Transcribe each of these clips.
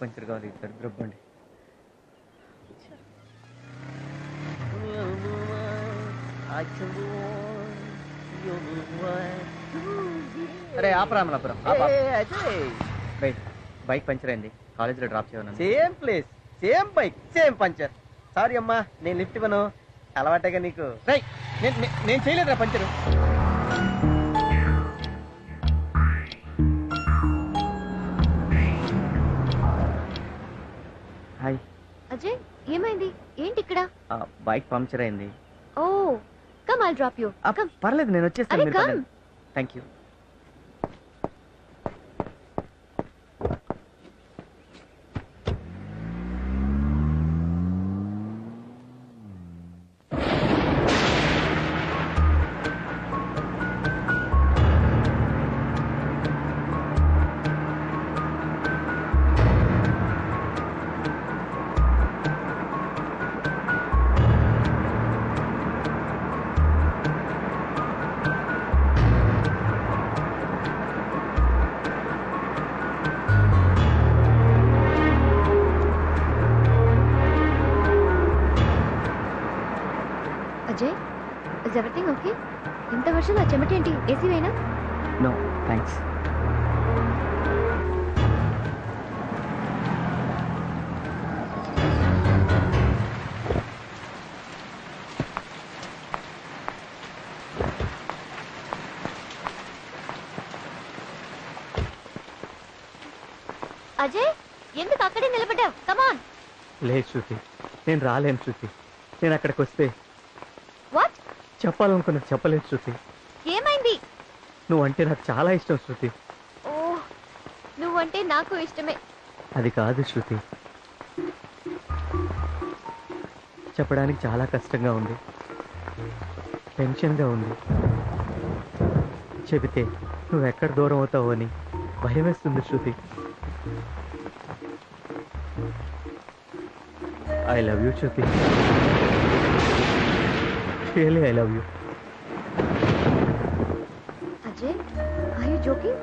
Puncture కావాలి దరిద్రబ్బండి అరే ఆపరా అమలాపురం బైక్ బైక్ పంచర్ అయింది. కాలేజీలో డ్రాప్ చేయను same place same bike same puncture. Sorry అమ్మా నేను లిఫ్ట్ ఇవ్వను. అలవాటేగా నీకు. రేయ్, నేను- నేను- నేను చేయలేదురా పంచరు. అజయ్ ఏమైంది? ఏంటి ఇక్కడ? బైక్ పంక్చర్ అయింది. Oh come I'll drop you ఆ, పర్లేదు నేను వచ్చేస్తాను. Thank you Ajay is everything okay ఇంత వర్షం ఆ చెమటేంటి ఏసీ వేనా నో థ్యాంక్స్ అజయ్ ఎందుకు అక్కడే నిలబడ్డావు? కమాన్ లేదు శృతి నేను రాలేను శృతి. నేను అక్కడికి వస్తే చెప్పాలనుకున్నది చెప్పలేదు శృతి. ఏమైంది? నువ్వు అంటే నాకు చాలా ఇష్టం శృతి. ఓ నువ్వంటే నాకు ఇష్టమే. అది కాదు శృతి. చెప్పడానికి చాలా కష్టంగా ఉంది. టెన్షన్గా ఉంది. చెబితే నువ్వు ఎక్కడ దూరం అవుతావు అని భయం వేస్తుంది Shruti. I love you Shruti. Really I love you Ajay I you joking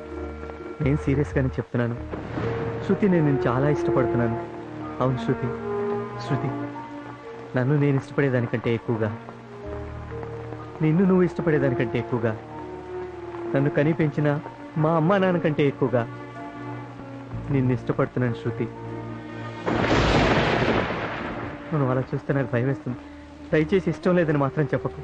నేను సీరియస్గానే చెప్తున్నాను. శృతి నేను నేను చాలా ఇష్టపడుతున్నాను. అవును శృతి. శృతి నన్ను నేను ఇష్టపడేదానికంటే ఎక్కువగా. నిన్ను నువ్వు ఇష్టపడేదానికంటే ఎక్కువగా. నన్ను కని పెంచిన మా అమ్మా నాన్న కంటే ఎక్కువగా. నిన్ను ఇష్టపడుతున్నాను శృతి. నువ్వు అలా చూస్తే నాకు భయం వేస్తుంది దయచేసి ఇష్టం లేదని మాత్రం చెప్పకు.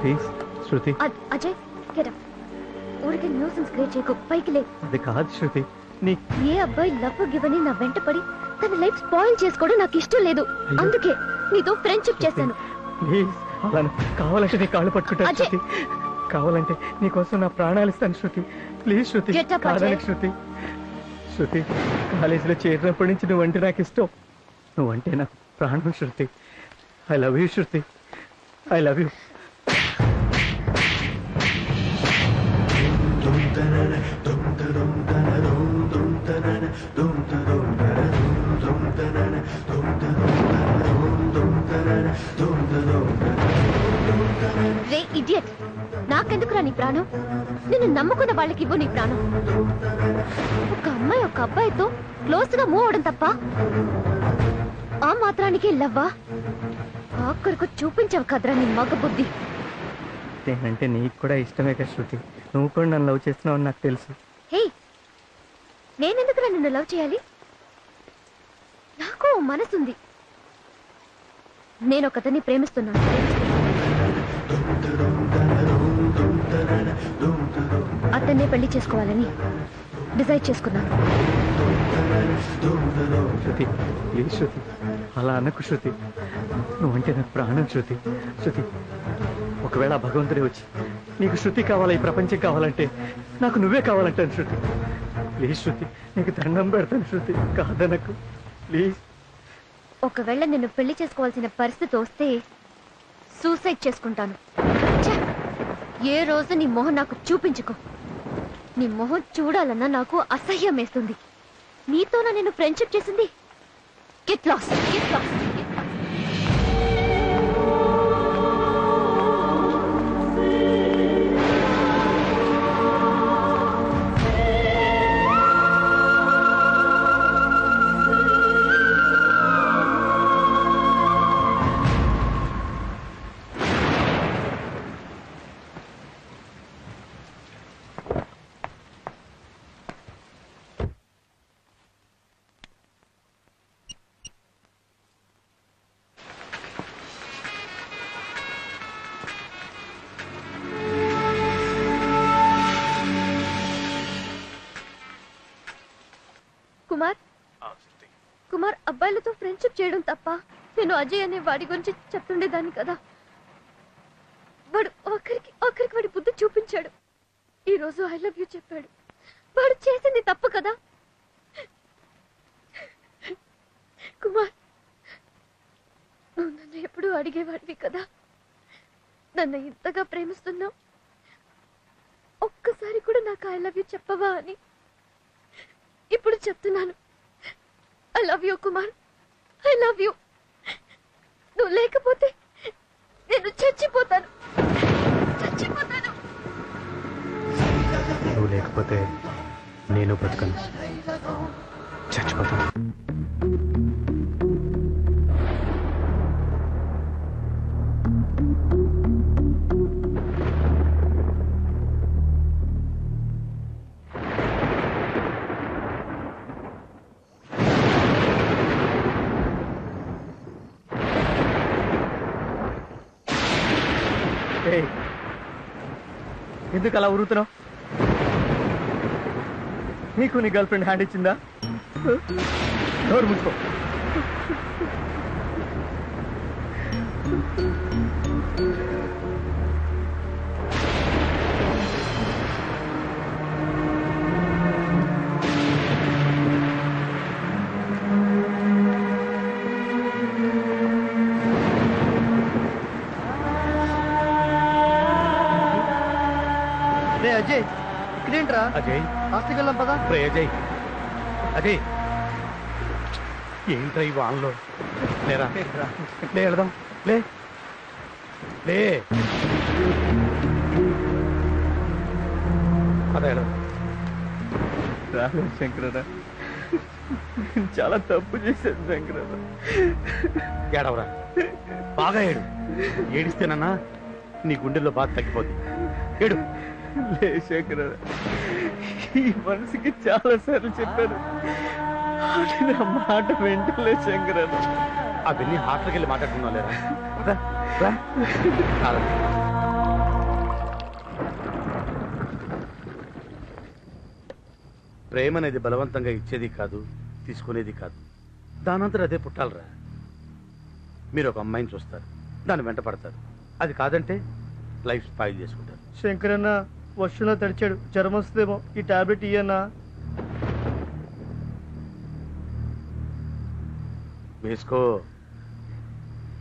ప్లీజ్ శృతి అ- అజయ్ గెట్ అప్ ఊరికి న్యూసెన్స్ క్రియేట్ చేయకు పైకి లే. అది కాదు శృతి నీ ఏ అబ్బాయి లవ్ గివని నా వెంట పడి తన లైఫ్ స్పాయిల్ చేసుకోవడం నాకు ఇష్టం లేదు. అందుకే నీతో ఫ్రెండ్షిప్ చేశాను. ప్లీజ్ కావాలంటే నీ కాళ్ళు పట్టుకుంటాను. శృతి కావాలంటే నీకోసం నా ప్రాణాలు ఇస్తాను శృతి ప్లీజ్ శృతి కాదని. శృతి శృతి కాలేజీలో చేరినప్పటి నుంచి నువ్వంటే నాకు ఇష్టం. నువ్వంటే నాకు ప్రాణం Shruti. I love you Shruti. I love you ray idiot నాకెందుకురా నీ ప్రాణం? నిన్ను నమ్ముకున్న వాళ్ళకి ఇవ్వు నీ ప్రాణం. ఒక అమ్మాయి ఒక అబ్బాయితో క్లోజ్గా మూవ్ అవడం తప్ప ఆ మాత్రానికి లవ్వా? ఆఖరికి చూపించావు కదరా నీ మగ బుద్ధి. నేనంటే నీకు కూడా ఇష్టమే కదా శృతి. నువ్వు కూడా నన్ను లవ్ చేస్తున్నావు నాకు తెలుసు. హే నేనెందుకురా నిన్ను లవ్ చేయాలి? నాకు ఓ మనసుంది. నేను ఒకతన్ని ప్రేమిస్తున్నాను. అతన్నే పెళ్ళి చేసుకోవాలని డిసైడ్ చేసుకున్నాను. శృతి ప్లీజ్ శృతి. అలా అనకు శృతి నువ్వంటే నాకు ప్రాణం శృతి. శృతి ఒకవేళ భగవంతుడే వచ్చి నీకు శృతి కావాలా ఈ ప్రపంచం కావాలంటే? నాకు నువ్వే కావాలంటాను శృతి. ప్లీజ్ శృతి నీకు దండం పెడతాను శృతి. కాదనకు. ప్లీజ్. ఒకవేళ నిన్ను పెళ్ళి చేసుకోవాల్సిన పరిస్థితి వస్తే సూసైడ్ చేసుకుంటాను. ఏ రోజు నీ మొహం నాకు చూపించుకో. నీ మొహం చూడాలన్నా నాకు అసహ్యం వేస్తుంది నీతోనా నేను ఫ్రెండ్షిప్ చేసింది? Get lost get lost Kumar? అబ్బాయిలతో ఫ్రెండ్షిప్ చేయడం తప్ప నేను అజయ్ అనే వాడి గురించి చెప్తుండేదాన్ని కదా. వాడు ఒకరికి ఒకరికి వాడి బుద్ధి చూపించాడు. ఈ రోజు ఐ లవ్ యూ చెప్పాడు. వాడు చేసింది తప్పు కదా. కుమార్ నువ్వు నన్ను ఎప్పుడూ అడిగేవాడివి కదా. నన్ను ఇంతగా ప్రేమిస్తున్నావు. ఒక్కసారి కూడా నాకు ఐ లవ్ యూ చెప్పవా అని ఇప్పుడు చెప్తున్నాను. I love you Kumar. I love you నువ్వు లేకపోతే నేను చచ్చిపోతాను. చచ్చిపోతాను. నువ్వు లేకపోతే నేను బతకను. చచ్చిపోతాను. ఎందుకు అలా ఉరుతున్నావు నీకు నీ గర్ల్ ఫ్రెండ్ హ్యాండ్ ఇచ్చిందా? నోరు ముసుకో. you. ఇక్కడేంట్రా అజయ్. హాస్టల్కి వెళ్ళాం పదా? రే అజయ్. అజయ్. ఏంట్రా ఈ వాన్లో? లేరా? లే వెళదాం. లే. లే. అదే వెళదాం రాలేదు శంకరన్న చాలా తప్పు చేశాను శంకరన్న ఏడవరా? బాగా ఏడు. ఏడిస్తేనన్నా నీ గుండెల్లో బాధ తగ్గిపోద్ది. ఏడు. లే శంకరన్న ఈ మనసుకి చాలా సార్లు చెప్పాను. అది నా మాట వెంటలే శంకరన్న అవన్నీ హాస్టల్కి వెళ్ళి మాట్లాడుకున్నా లేరా. ప్రేమ అనేది బలవంతంగా ఇచ్చేది కాదు తీసుకునేది కాదు. దానంతరం అదే పుట్టాలరా. మీరు ఒక అమ్మాయిని చూస్తారు దాన్ని వెంట పడతారు అది కాదంటే లైఫ్ స్పాయిల్ చేసుకుంటారు. శంకరన్న వర్షంలో తడిచాడు. జ్వరం వస్తుందేమో. ఈ టాబ్లెట్ ఇయ్యన్నా? వేసుకో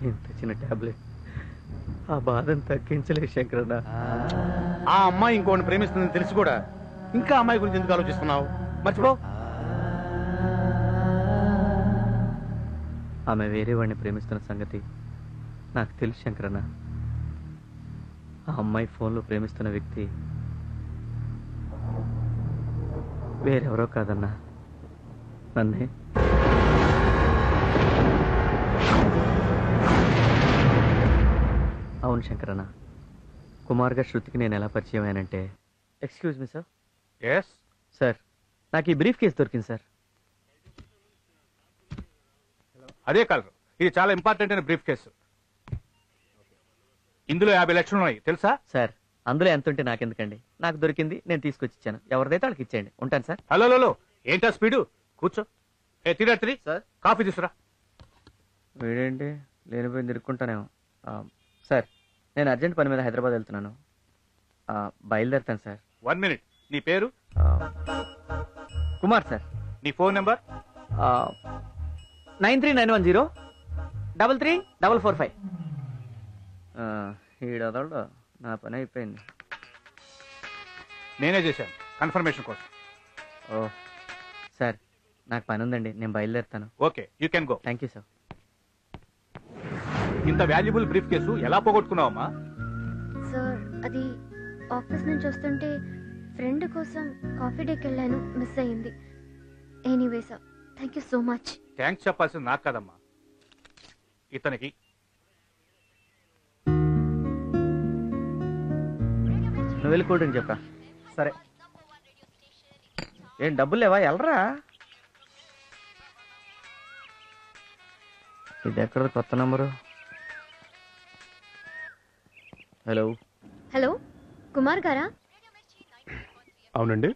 ఇంత చిన్న టాబ్లెట్. ఆ బాధను తగ్గించలే శంకరన్న. ఆ అమ్మాయి ఇంకోటి ప్రేమిస్తుందని తెలిసి కూడా. ఇంకా అమ్మాయి గురించి ఎందుకు ఆలోచిస్తున్నావు? మర్చిపో. ఆమె వేరే వాడిని ప్రేమిస్తున్న సంగతి నాకు తెలుసు శంకరన్న. ఆ అమ్మాయి ఫోన్లో ప్రేమిస్తున్న వ్యక్తి వేరెవరో కాదన్నా. నన్నే. అవును శంకరన్న. కుమార్ గారి శృతికి నేను ఎలా పరిచయం అయ్యానంటే excuse me sir yes sir నాకు ఈ బ్రీఫ్ కేసు దొరికింది సార్ అదే కలరు. ఇది చాలా ఇంపార్టెంట్ అయిన బ్రీఫ్ కేసు ఇందులో యాభై లక్షలు ఉన్నాయి తెలుసా? సార్ అందులో ఎంత ఉంటే నాకెందుకండి? నాకు దొరికింది నేను తీసుకొచ్చి ఇచ్చాను ఎవరిదైతే వాళ్ళకి ఇచ్చేయండి. ఉంటాను సార్. హలో హలో ఏంటా స్పీడు? కూర్చో. ఏ తిరా తిరి సార్. కాఫీ తీసురా వీడేంటి? లేనిపోయి తిరుక్కుంటానేమో సార్ నేను అర్జెంట్ పని మీద హైదరాబాద్ వెళ్తున్నాను. బయలుదేరుతాను సార్. One minute. నీ పేరు? కుమార్ సార్. నీ phone number? Nine three nine one zero double three double four five. ఈడదోళ్ళు నా పని అయిపోయింది. నేనే చేశాను. కన్ఫర్మేషన్ కోసం. ఓ సార్ నాకు పని ఉందండి. నేను బయలుదేరుతాను. Okay you can go. Thank you sir. ఇంత వాల్యుబుల్ బ్రీఫ్ కేసు ఎలా పోగొట్టుకున్నావమ్మా? సార్ అది ఆఫీస్ నుంచి వస్తుంటే ఫ్రెండ్ కోసం కాఫీ డేకి వెళ్ళాను మిస్ అయ్యింది. Anyway sir thank you so much. Thanks చెప్పాల్సింది నాకు కదమ్మా. ఇతనికి నువ్వు వెళ్ళి కూల్ డ్రింక్ చెప్పరా. సరే. ఏం డబ్బులు లేవా? వెళ్ళరా ఇది ఎక్కడ కొత్త నంబరు? హలో. హలో కుమార్ గారా? అవునండి.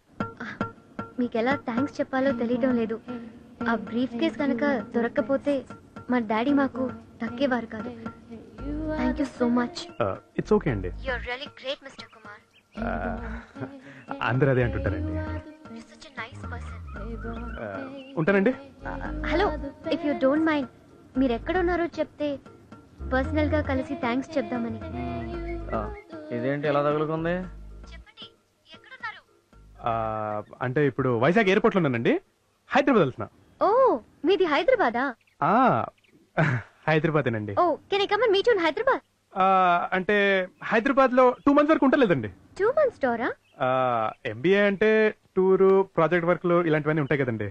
మీకు ఎలా థ్యాంక్స్ చెప్పాలో తెలియటం లేదు. ఆ బ్రీఫ్ కేస్ కనుక దొరక్కపోతే మా డాడీ మాకు దక్కేవారు కాదు. Thank you so much it's okay అండి. యూర్ రియలీ గ్రేట్ మిస్టర్ అందరూ అదే అంటుంటారండి. ఉంటానండి? Hello if you don't mind మీరు ఎక్కడ ఉన్నారో చెప్తే పర్సనల్గా కలిసి థ్యాంక్స్ చెప్దామని. ఇదేంటి ఎలా తగులుకుంది? అంటే ఇప్పుడు వైజాగ్ ఎయిర్పోర్ట్లో ఉన్నానండి. హైదరాబాద్ వెళ్తున్నా. ఓ మీది హైదరాబాదా? హైదరాబాదేనండి. ఓ can I come and meet you in Hyderabad అంటే హైదరాబాద్లో టూ మంత్స్ వరకు ఉండలేదండి టూ మంత్స్ స్టోరా ఎంబీఏ అంటే టూరు ప్రాజెక్ట్ వర్క్లు ఇలాంటివన్నీ ఉంటాయి కదండి.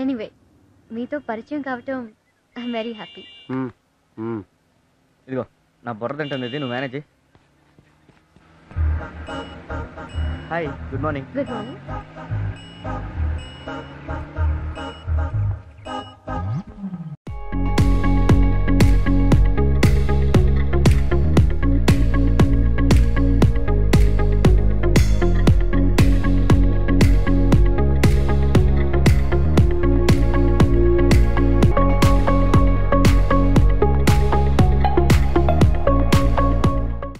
ఎనీవే మీతో పరిచయం కావటం ఐఎమ్ వెరీ హ్యాపీ. ఇదిగో నా బుర్ర తింటుంది ఇది నువ్వు manage. Hi good morning good morning